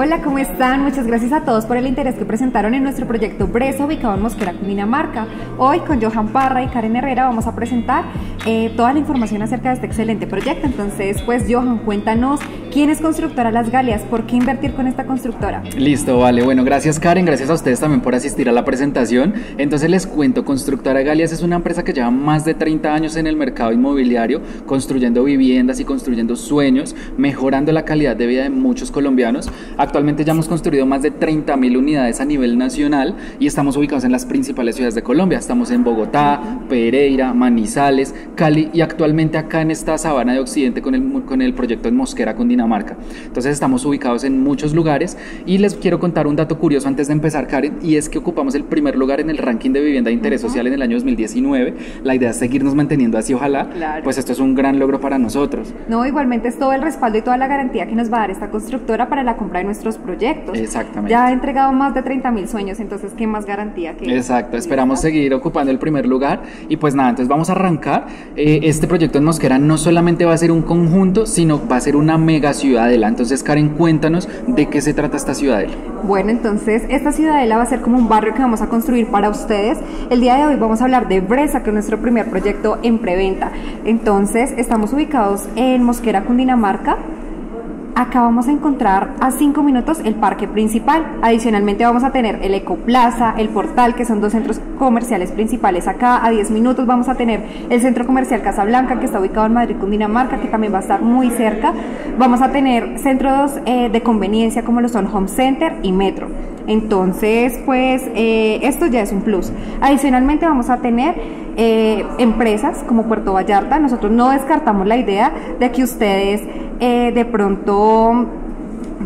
Hola, ¿cómo están? Muchas gracias a todos por el interés que presentaron en nuestro proyecto Bresa, ubicado en Mosquera, Cundinamarca. Hoy con Johan Parra y Karen Herrera vamos a presentar eh, toda la información acerca de este excelente proyecto. Entonces, pues Johan, cuéntanos quién es Constructora Las Galias, por qué invertir con esta constructora. Listo, vale. Bueno, gracias Karen, gracias a ustedes también por asistir a la presentación. Entonces les cuento, Constructora Galias es una empresa que lleva más de 30 años en el mercado inmobiliario, construyendo viviendas y construyendo sueños, mejorando la calidad de vida de muchos colombianos. Actualmente ya hemos construido más de 30 mil unidades a nivel nacional y estamos ubicados en las principales ciudades de Colombia. Estamos en Bogotá, Pereira, Manizales, Cali y actualmente acá en esta sabana de Occidente con el, con el proyecto en Mosquera, Cundinamarca. Entonces estamos ubicados en muchos lugares y les quiero contar un dato curioso antes de empezar, Karen, y es que ocupamos el primer lugar en el ranking de vivienda de interés social en el año 2019. La idea es seguirnos manteniendo así, ojalá. Pues esto es un gran logro para nosotros. No, igualmente es todo el respaldo y toda la garantía que nos va a dar esta constructora para la compra de nuestros proyectos. Exactamente. Ya ha entregado más de 30 mil sueños, entonces, ¿qué más garantía que Exacto, esperamos seguir ocupando el primer lugar y pues nada, entonces vamos a arrancar. Eh, este proyecto en Mosquera no solamente va a ser un conjunto, sino va a ser una mega ciudadela. Entonces, Karen, cuéntanos de qué se trata esta ciudadela. Bueno, entonces esta ciudadela va a ser como un barrio que vamos a construir para ustedes. El día de hoy vamos a hablar de Bresa, que es nuestro primer proyecto en preventa. Entonces, estamos ubicados en Mosquera, Cundinamarca. Acá vamos a encontrar a 5 minutos el parque principal. Adicionalmente vamos a tener el Ecoplaza, el Portal, que son dos centros comerciales principales acá. A 10 minutos vamos a tener el Centro Comercial Casablanca, que está ubicado en Madrid, Cundinamarca, que también va a estar muy cerca. Vamos a tener centros eh, de conveniencia como lo son Home Center y Metro. Entonces, pues eh, esto ya es un plus. Adicionalmente vamos a tener eh, empresas como Puerto Vallarta. Nosotros no descartamos la idea de que ustedes eh, de pronto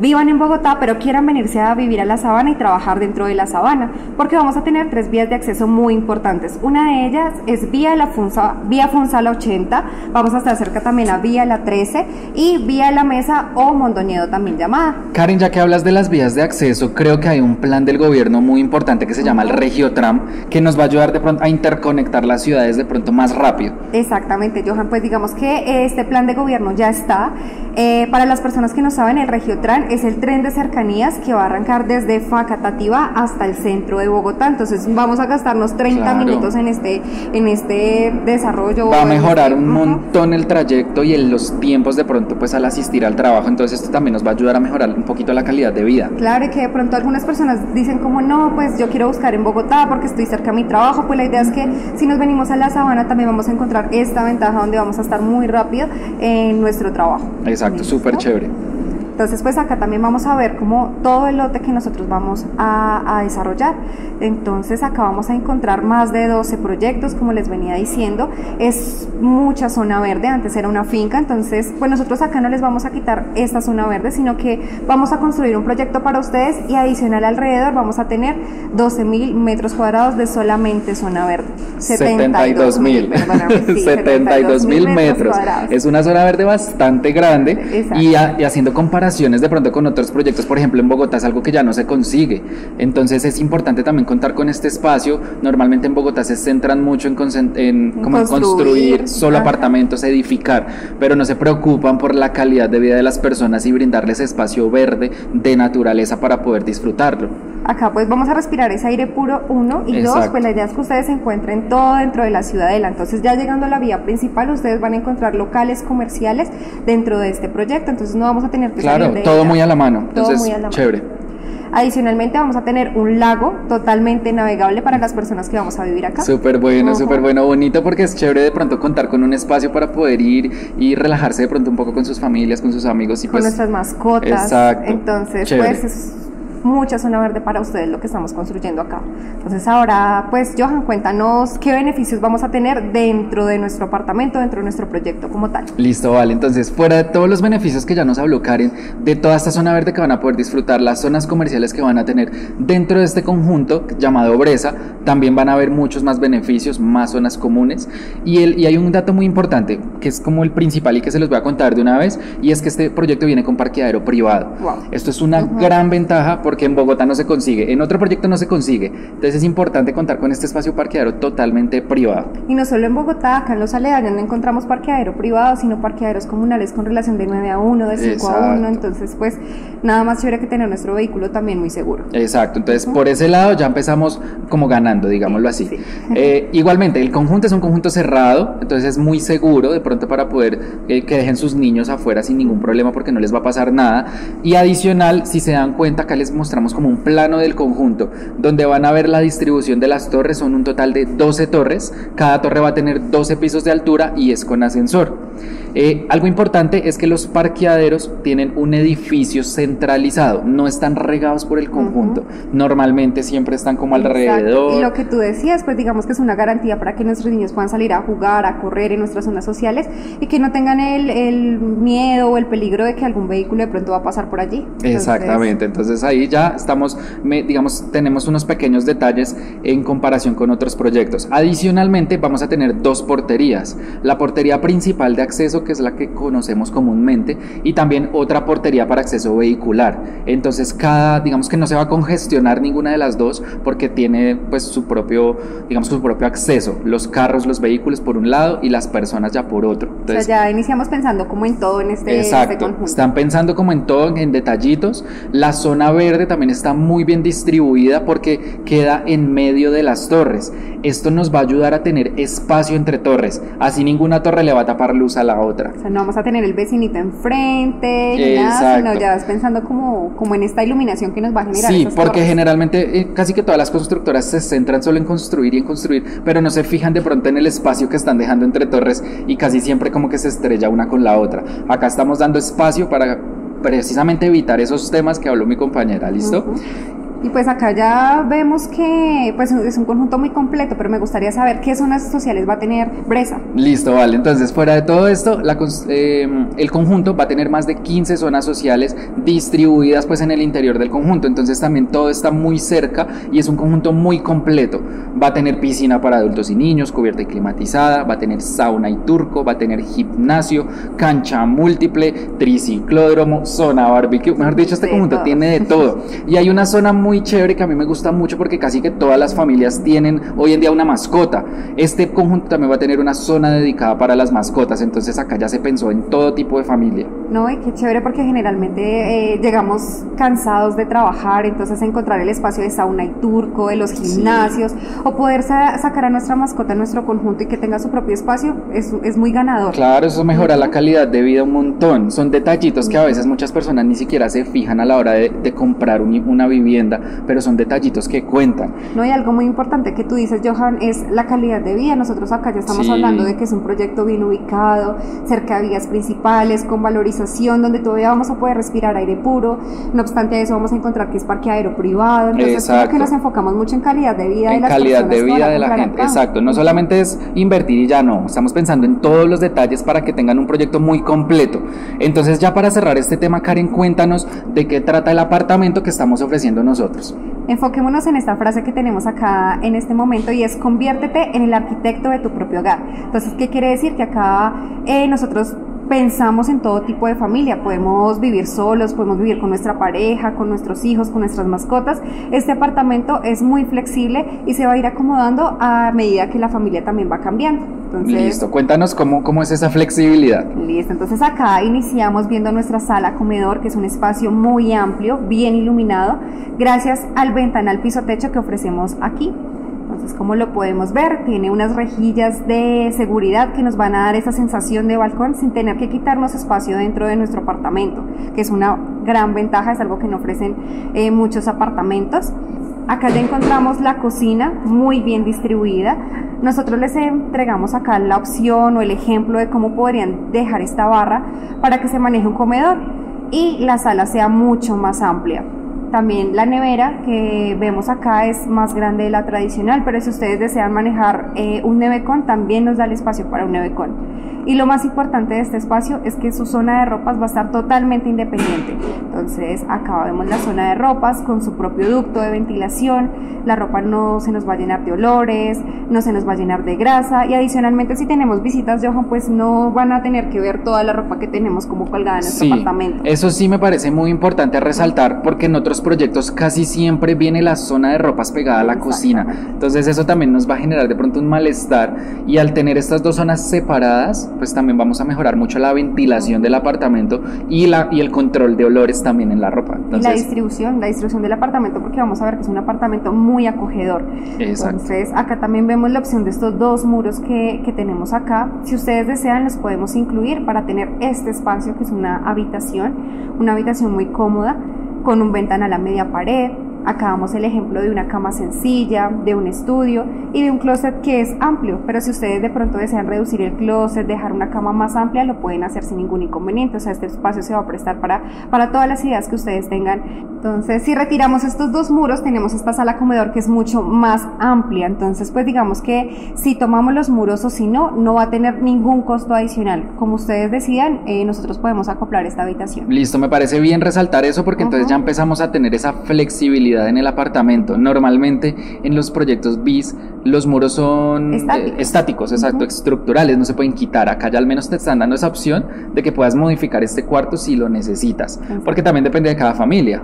vivan en Bogotá, pero quieran venirse a vivir a la sabana y trabajar dentro de la sabana, porque vamos a tener tres vías de acceso muy importantes. Una de ellas es vía la Funza, vía Funzala 80, vamos a estar cerca también a vía la 13 y vía la Mesa o Mondoñedo también llamada. Karen, ya que hablas de las vías de acceso, creo que hay un plan del gobierno muy importante que se llama el Regiotram, que nos va a ayudar de pronto a interconectar las ciudades de pronto más rápido. Exactamente, Johan, pues digamos que este plan de gobierno ya está. Eh, para las personas que no saben, el Regiotram es el tren de cercanías que va a arrancar desde Facatativa hasta el centro de Bogotá. Entonces vamos a gastarnos 30 Claro. minutos en este, en este desarrollo. Va a mejorar este- un montón el trayecto y en los tiempos de pronto pues al asistir al trabajo, entonces esto también nos va a ayudar a mejorar un poquito la calidad de vida. Claro, y que de pronto algunas personas dicen como no, pues yo quiero buscar en Bogotá porque estoy cerca a mi trabajo. Pues la idea es que si nos venimos a la sabana también vamos a encontrar esta ventaja donde vamos a estar muy rápido en nuestro trabajo. Exacto, súper chévere. Entonces, pues acá también vamos a ver como todo el lote que nosotros vamos a, a desarrollar. Entonces, acá vamos a encontrar más de 12 proyectos, como les venía diciendo. Es mucha zona verde, antes era una finca, entonces, pues nosotros acá no les vamos a quitar esta zona verde, sino que vamos a construir un proyecto para ustedes y adicional alrededor vamos a tener 12 mil metros cuadrados de solamente zona verde. 72 mil. perdóname, sí, 72 mil metros. cuadrados. Es una zona verde bastante grande Exacto. y, a- y haciendo comparaciones de pronto con otros proyectos, por ejemplo en Bogotá es algo que ya no se consigue. Entonces es importante también contar con este espacio. Normalmente en Bogotá se centran mucho en, en como Construir. construir solo Ajá. apartamentos, edificar, pero no se preocupan por la calidad de vida de las personas y brindarles espacio verde de naturaleza para poder disfrutarlo. Acá pues vamos a respirar ese aire puro, uno, y dos, Exacto. pues la idea es que ustedes se encuentren todo dentro de la ciudadela. Entonces ya llegando a la vía principal, ustedes van a encontrar locales comerciales dentro de este proyecto, entonces no vamos a tener que Claro, de todo muy a la mano. Todo Entonces, muy a la mano. chévere. Adicionalmente vamos a tener un lago totalmente navegable para las personas que vamos a vivir acá. Súper bueno, Ujú. súper bueno, bonito porque es chévere de pronto contar con un espacio para poder ir y relajarse de pronto un poco con sus familias, con sus amigos y con pues nuestras mascotas. Exacto. Entonces, Chévere. pues es mucha zona verde para ustedes lo que estamos construyendo acá. Entonces, ahora, pues, Johan, cuéntanos qué beneficios vamos a tener dentro de nuestro apartamento, dentro de nuestro proyecto como tal. Listo, vale. Entonces, fuera de todos los beneficios que ya nos habló Karen, de toda esta zona verde que van a poder disfrutar, las zonas comerciales que van a tener dentro de este conjunto llamado Bresa, también van a haber muchos más beneficios, más zonas comunes. Y, el, y hay un dato muy importante, que es como el principal y que se los voy a contar de una vez, y es que este proyecto viene con parqueadero privado. Wow. Esto es una gran ventaja porque porque en Bogotá no se consigue, en otro proyecto no se consigue. Entonces es importante contar con este espacio parqueadero totalmente privado. Y no solo en Bogotá, acá en los aledaños no encontramos parqueadero privado, sino parqueaderos comunales con relación de 9 a 1, de 5 a 1. Entonces, pues nada más chévere que tener nuestro vehículo también muy seguro. Exacto. Entonces, por ese lado ya empezamos como ganando, digámoslo así. Eh, igualmente, el conjunto es un conjunto cerrado, entonces es muy seguro de pronto para poder eh, que dejen sus niños afuera sin ningún problema porque no les va a pasar nada. Y adicional, si se dan cuenta, acá les mostramos como un plano del conjunto, donde van a ver la distribución de las torres, son un total de 12 torres, cada torre va a tener 12 pisos de altura y es con ascensor. Eh, algo importante es que los parqueaderos tienen un edificio centralizado, no están regados por el conjunto. Normalmente siempre están como alrededor. Y lo que tú decías, pues digamos que es una garantía para que nuestros niños puedan salir a jugar, a correr en nuestras zonas sociales y que no tengan el, el miedo o el peligro de que algún vehículo de pronto va a pasar por allí. Exactamente, entonces ahí ya estamos, digamos, tenemos unos pequeños detalles en comparación con otros proyectos. Adicionalmente vamos a tener dos porterías. La portería principal de acceso que es la que conocemos comúnmente, y también otra portería para acceso vehicular. Entonces, cada, digamos que no se va a congestionar ninguna de las dos porque tiene pues su propio, digamos, su propio acceso, los carros, los vehículos por un lado y las personas ya por otro. Entonces, ya iniciamos pensando como en todo en este, este exacto, Están pensando como en todo, en detallitos. La zona verde también está muy bien distribuida porque queda en medio de las torres. Esto nos va a ayudar a tener espacio entre torres. Así ninguna torre le va a tapar luz a la otra. O sea, no vamos a tener el vecinito enfrente, ni nada, sino ya vas pensando como, como en esta iluminación que nos va a generar. Sí, porque generalmente eh, casi que todas las constructoras se centran solo en construir y en construir, pero no se fijan de pronto en el espacio que están dejando entre torres y casi siempre como que se estrella una con la otra. Acá estamos dando espacio para precisamente evitar esos temas que habló mi compañera, ¿listo? Y pues acá ya vemos que pues es un conjunto muy completo, pero me gustaría saber qué zonas sociales va a tener Bresa. Listo, vale. Entonces, fuera de todo esto, eh, el conjunto va a tener más de 15 zonas sociales distribuidas pues en el interior del conjunto. Entonces también todo está muy cerca y es un conjunto muy completo. Va a tener piscina para adultos y niños, cubierta y climatizada, va a tener sauna y turco, va a tener gimnasio, cancha múltiple, triciclódromo, zona barbecue. Mejor dicho, este conjunto tiene de todo. Y hay una zona chévere que a mí me gusta mucho porque casi que todas las familias tienen hoy en día una mascota. Este conjunto también va a tener una zona dedicada para las mascotas, entonces acá ya se pensó en todo tipo de familia. No, y qué chévere porque generalmente eh, llegamos cansados de trabajar, entonces encontrar el espacio de sauna y turco, de los gimnasios, o poder sacar a nuestra mascota en nuestro conjunto y que tenga su propio espacio, es, es muy ganador. Claro, eso mejora la calidad de vida un montón. Son detallitos que a veces muchas personas ni siquiera se fijan a la hora de, de comprar una vivienda pero son detallitos que cuentan. No, hay algo muy importante que tú dices, Johan, es la calidad de vida. Nosotros acá ya estamos hablando de que es un proyecto bien ubicado, cerca de vías principales, con valorización, donde todavía vamos a poder respirar aire puro. No obstante eso, vamos a encontrar que es parqueadero privado. Entonces, creo que nos enfocamos mucho en calidad de vida en de calidad de vida de la gente. Exacto. No solamente es invertir y ya no. Estamos pensando en todos los detalles para que tengan un proyecto muy completo. Entonces, ya para cerrar este tema, Karen, cuéntanos de qué trata el apartamento que estamos ofreciendo nosotros. Enfoquémonos en esta frase que tenemos acá en este momento y es conviértete en el arquitecto de tu propio hogar. Entonces, ¿qué quiere decir? Que acá eh, nosotros pensamos en todo tipo de familia. Podemos vivir solos, podemos vivir con nuestra pareja, con nuestros hijos, con nuestras mascotas. Este apartamento es muy flexible y se va a ir acomodando a medida que la familia también va cambiando. listo, cuéntanos cómo, cómo es esa flexibilidad. Listo, entonces acá iniciamos viendo nuestra sala comedor, que es un espacio muy amplio, bien iluminado, gracias al ventanal piso techo que ofrecemos aquí. Entonces, como lo podemos ver, tiene unas rejillas de seguridad que nos van a dar esa sensación de balcón sin tener que quitarnos espacio dentro de nuestro apartamento, que es una gran ventaja, es algo que no ofrecen eh, muchos apartamentos. Acá ya encontramos la cocina muy bien distribuida. Nosotros les entregamos acá la opción o el ejemplo de cómo podrían dejar esta barra para que se maneje un comedor y la sala sea mucho más amplia. También la nevera que vemos acá es más grande de la tradicional, pero si ustedes desean manejar eh, un nevecón, también nos da el espacio para un nevecón. Y lo más importante de este espacio es que su zona de ropas va a estar totalmente independiente. Entonces acá vemos la zona de ropas con su propio ducto de ventilación. La ropa no se nos va a llenar de olores, no se nos va a llenar de grasa. Y adicionalmente si tenemos visitas, Johan, pues no van a tener que ver toda la ropa que tenemos como colgada en nuestro apartamento. Eso sí me parece muy importante resaltar porque en otros proyectos casi siempre viene la zona de ropas pegada a la cocina. Entonces eso también nos va a generar de pronto un malestar y al tener estas dos zonas separadas, pues también vamos a mejorar mucho la ventilación del apartamento y, la, y el control de olores también en la ropa. y la distribución, la distribución del apartamento porque vamos a ver que es un apartamento muy acogedor. Exacto. Entonces acá también vemos la opción de estos dos muros que, que tenemos acá. Si ustedes desean los podemos incluir para tener este espacio que es una habitación, una habitación muy cómoda con un ventanal a media pared, Acá el ejemplo de una cama sencilla, de un estudio y de un closet que es amplio, pero si ustedes de pronto desean reducir el closet, dejar una cama más amplia, lo pueden hacer sin ningún inconveniente. O sea, este espacio se va a prestar para, para todas las ideas que ustedes tengan. Entonces, si retiramos estos dos muros, tenemos esta sala comedor que es mucho más amplia. Entonces, pues digamos que si tomamos los muros o si no, no va a tener ningún costo adicional. Como ustedes decían, eh, nosotros podemos acoplar esta habitación. Listo, me parece bien resaltar eso porque entonces ya empezamos a tener esa flexibilidad en el apartamento. Normalmente en los proyectos BIS los muros son eh, estáticos, exacto, estructurales, no se pueden quitar. Acá ya al menos te están dando esa opción de que puedas modificar este cuarto si lo necesitas, porque también depende de cada familia.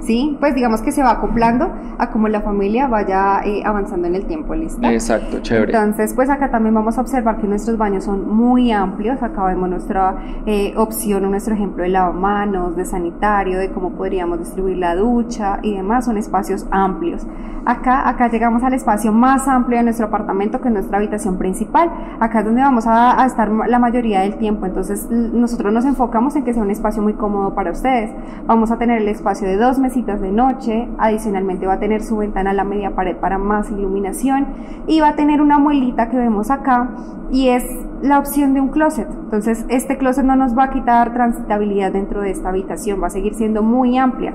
¿Sí? Pues digamos que se va acoplando a como la familia vaya eh, avanzando en el tiempo, ¿listo? Exacto, chévere. Entonces, pues acá también vamos a observar que nuestros baños son muy amplios. Acá vemos nuestra eh, opción nuestro ejemplo de lavamanos, de sanitario, de cómo podríamos distribuir la ducha y demás. Son espacios amplios. Acá, acá llegamos al espacio más amplio de nuestro apartamento, que es nuestra habitación principal. Acá es donde vamos a, a estar la mayoría del tiempo. Entonces, nosotros nos enfocamos en que sea un espacio muy cómodo para ustedes. Vamos a tener el espacio de dos meses de noche, adicionalmente va a tener su ventana a la media pared para más iluminación y va a tener una muelita que vemos acá y es la opción de un closet. Entonces este closet no nos va a quitar transitabilidad dentro de esta habitación, va a seguir siendo muy amplia.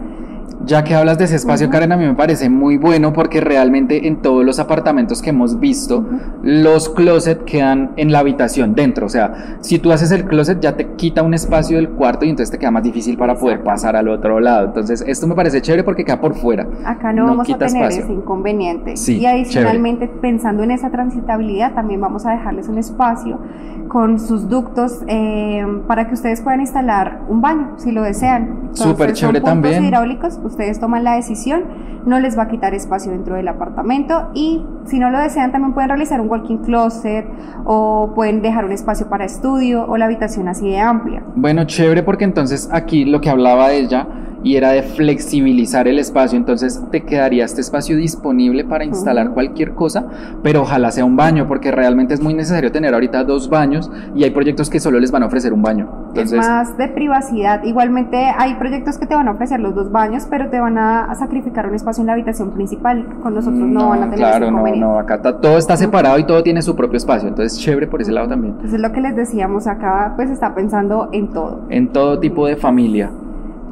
Ya que hablas de ese espacio, Karen, a mí me parece muy bueno porque realmente en todos los apartamentos que hemos visto, los closets quedan en la habitación, dentro. O sea, si tú haces el closet, ya te quita un espacio del cuarto y entonces te queda más difícil para poder pasar al otro lado. Entonces, esto me parece chévere porque queda por fuera. Acá no, vamos a tener ese inconveniente. y adicionalmente, pensando en esa transitabilidad, también vamos a dejarles un espacio con sus ductos eh, para que ustedes puedan instalar un baño, si lo desean. Súper chévere también. hidráulicos ustedes toman la decisión, no les va a quitar espacio dentro del apartamento y si no lo desean también pueden realizar un walking closet o pueden dejar un espacio para estudio o la habitación así de amplia. Bueno, chévere porque entonces aquí lo que hablaba ella y era de flexibilizar el espacio, entonces te quedaría este espacio disponible para instalar cualquier cosa, pero ojalá sea un baño, porque realmente es muy necesario tener ahorita dos baños y hay proyectos que solo les van a ofrecer un baño. Entonces, es más de privacidad, igualmente hay proyectos que te van a ofrecer los dos baños, pero te van a sacrificar un espacio en la habitación principal, con nosotros no, van a tener Claro, no, no, acá todo está separado y todo tiene su propio espacio, entonces chévere por ese lado también. Entonces lo que les decíamos acá, pues está pensando en todo. En todo tipo de familia.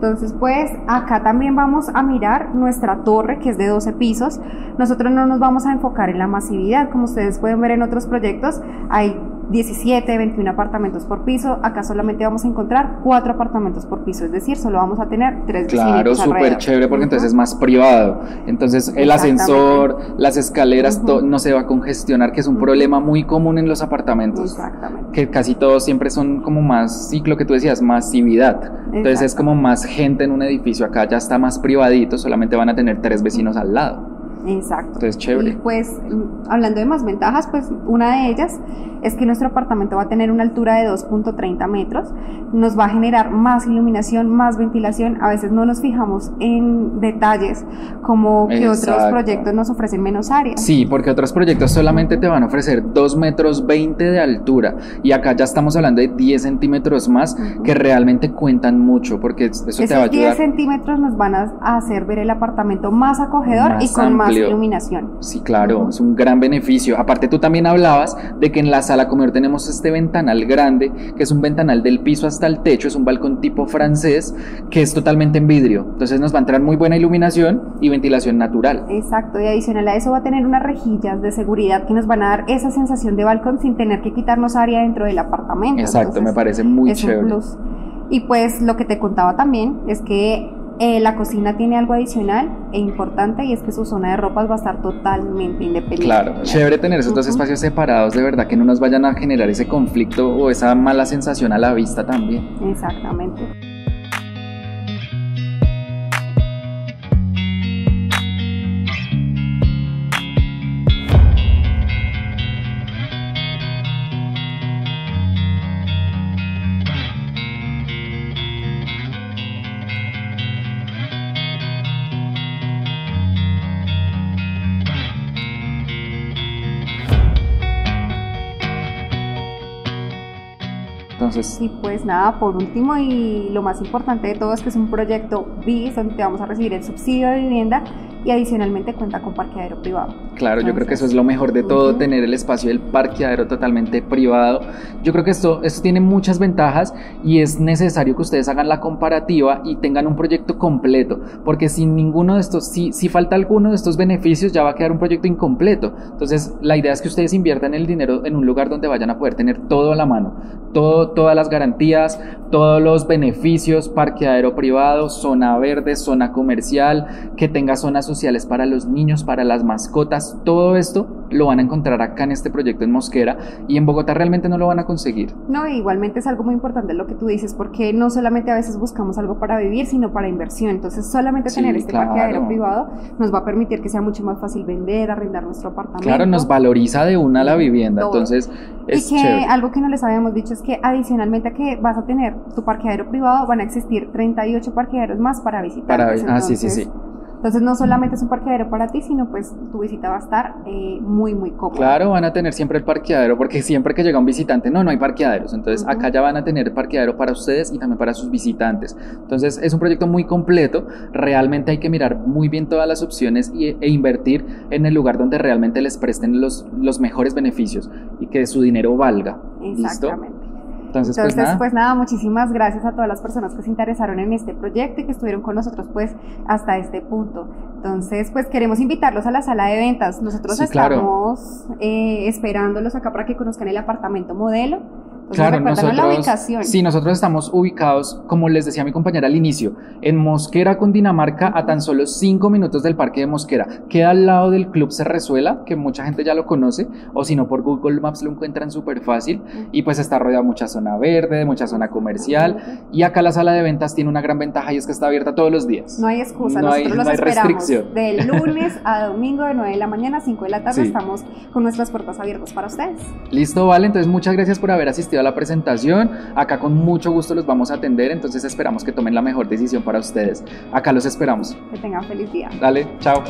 Entonces, pues acá también vamos a mirar nuestra torre, que es de 12 pisos. Nosotros no nos vamos a enfocar en la masividad, como ustedes pueden ver en otros proyectos, hay 17, 21 apartamentos por piso. Acá solamente vamos a encontrar 4 apartamentos por piso, es decir, solo vamos a tener 3 Claro, súper chévere porque entonces es más privado. Entonces el ascensor, las escaleras, no se va a congestionar, que es un problema muy común en los apartamentos. Exactamente. Que casi todos siempre son como más, ciclo que tú decías, masividad. Entonces es como más gente en un edificio. Acá ya está más privadito, solamente van a tener tres vecinos al lado. Exacto. Entonces, chévere. Y pues, hablando de más ventajas, pues una de ellas es que nuestro apartamento va a tener una altura de 2.30 metros, nos va a generar más iluminación, más ventilación. A veces no nos fijamos en detalles como que otros proyectos nos ofrecen menos área. Sí, porque otros proyectos solamente te van a ofrecer 2 metros 20 de altura y acá ya estamos hablando de 10 centímetros más que realmente cuentan mucho porque eso te va a ayudar. 10 centímetros nos van a hacer ver el apartamento más acogedor y con más iluminación. Sí, claro, es un gran beneficio. Aparte, tú también hablabas de que en la sala comer tenemos este ventanal grande, que es un ventanal del piso hasta el techo, es un balcón tipo francés, que es totalmente en vidrio. Entonces nos va a entrar muy buena iluminación y ventilación natural. Exacto, y adicional a eso va a tener unas rejillas de seguridad que nos van a dar esa sensación de balcón sin tener que quitarnos área dentro del apartamento. Exacto, me parece muy chévere. Y pues lo que te contaba también es que eh, la cocina tiene algo adicional e importante y es que su zona de ropas va a estar totalmente independiente. Claro, chévere tener esos dos espacios separados, de verdad que no nos vayan a generar ese conflicto o esa mala sensación a la vista también. Exactamente. Entonces, pues nada, por último y lo más importante de todo es que es un proyecto BIS donde te vamos a recibir el subsidio de vivienda y adicionalmente cuenta con parqueadero privado. Claro, yo creo que eso es lo mejor de todo, tener el espacio del parqueadero totalmente privado. Yo creo que esto, esto tiene muchas ventajas y es necesario que ustedes hagan la comparativa y tengan un proyecto completo, porque sin ninguno de estos, si, si falta alguno de estos beneficios, ya va a quedar un proyecto incompleto. Entonces, la idea es que ustedes inviertan el dinero en un lugar donde vayan a poder tener todo a la mano, todo, todas las garantías, todos los beneficios, parqueadero privado, zona verde, zona comercial, que tenga zonas sociales para los niños, para las mascotas, todo esto lo van a encontrar acá en este proyecto en Mosquera y en Bogotá realmente no lo van a conseguir. No, igualmente es algo muy importante lo que tú dices, porque no solamente a veces buscamos algo para vivir, sino para inversión. Entonces, solamente tener este parqueadero privado nos va a permitir que sea mucho más fácil vender, arrendar nuestro apartamento. Claro, nos valoriza de una la vivienda. Entonces, es y que algo que no les habíamos dicho es que adicionalmente a que vas a tener tu parqueadero privado, van a existir 38 parqueaderos más para visitar. Para, ah, sí, sí, sí. Entonces no solamente es un parqueadero para ti, sino pues tu visita va a estar eh, muy, muy cómoda. Claro, van a tener siempre el parqueadero, porque siempre que llega un visitante, no, no hay parqueaderos. Entonces acá ya van a tener parqueadero para ustedes y también para sus visitantes. Entonces es un proyecto muy completo. Realmente hay que mirar muy bien todas las opciones y, e invertir en el lugar donde realmente les presten los, los mejores beneficios y que su dinero valga. Exactamente. Entonces, pues, nada. muchísimas gracias a todas las personas que se interesaron en este proyecto y que estuvieron con nosotros pues hasta este punto. Entonces, pues queremos invitarlos a la sala de ventas. Nosotros estamos eh, esperándolos acá para que conozcan el apartamento modelo claro, nosotros, la ubicación. Sí, nosotros estamos ubicados, como les decía mi compañera al inicio, en Mosquera, Dinamarca, a tan solo cinco minutos del Parque de Mosquera. Queda al lado del Club Cerrezuela, que mucha gente ya lo conoce, o si no, por Google Maps lo encuentran súper fácil. Y pues está rodeado de mucha zona verde, mucha zona comercial. Y acá la sala de ventas tiene una gran ventaja y es que está abierta todos los días. No hay excusa, no nosotros hay, los no hay restricción. De lunes a domingo, de 9 de la mañana a 5 de la tarde, estamos con nuestras puertas abiertas para ustedes. Listo, vale. Entonces, muchas gracias por haber asistido a la presentación. Acá con mucho gusto los vamos a atender, entonces esperamos que tomen la mejor decisión para ustedes. Acá los esperamos. Que tengan feliz día. Dale, chao.